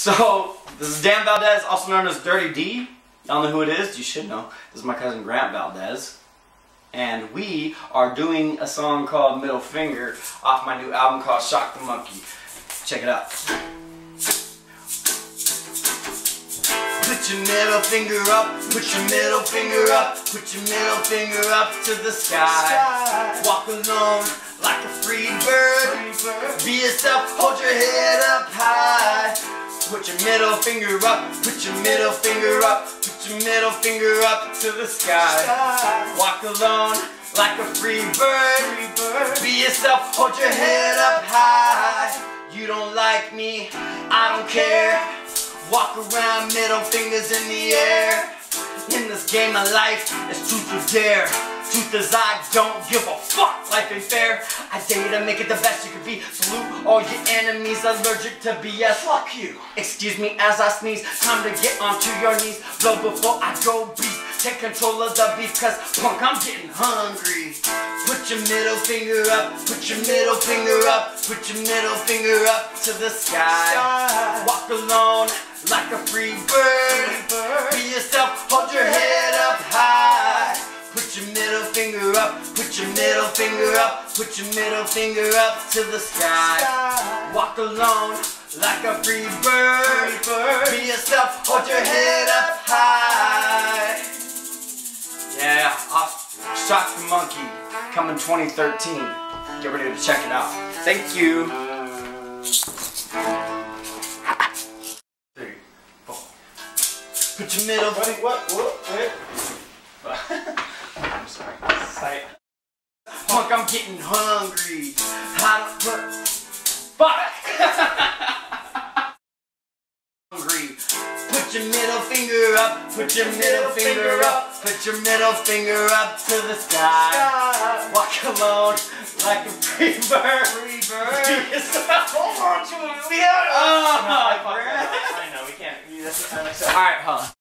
So, this is Dan Valdes, also known as Dirty D. Y'all know who it is? You should know. This is my cousin Grant Valdes. And we are doing a song called Middle Finger off my new album called Shock the Monkey. Check it out. Put your middle finger up, put your middle finger up, put your middle finger up to the sky. Walk alone like a free bird. Be yourself, hold your head. Put your middle finger up, put your middle finger up, put your middle finger up to the sky. Walk alone like a free bird. Be yourself, hold your head up high. You don't like me, I don't care. Walk around, middle fingers in the air. In this game of life, it's truth or dare. Truth is I don't give a fuck. Life ain't fair. I dare you to make it the best you can be. Salute all your enemies allergic to BS. Fuck you. Excuse me as I sneeze. Time to get onto your knees. Blow before I go beast. Take control of the beef cause punk I'm getting hungry. Put your middle finger up, put your middle finger up, put your middle finger up to the sky. Walk alone like a free bird. Be yourself, head up high. Put your middle finger up, put your middle finger up, put your middle finger up to the sky. Walk alone like a free bird. Be yourself, hold your head up high. Yeah, off Shock the Monkey, coming 2013. Get ready to check it out. Thank you. Put your middle Wait, what? What? Wait. Eh? I'm sorry. Sight. Punk, I'm getting hungry. How to put. Fuck! hungry. Put your middle finger up. Put your middle finger up. Put your middle finger up to the sky. Walk alone like a free bird. Free bird. Hold on to a Oh, I That up. I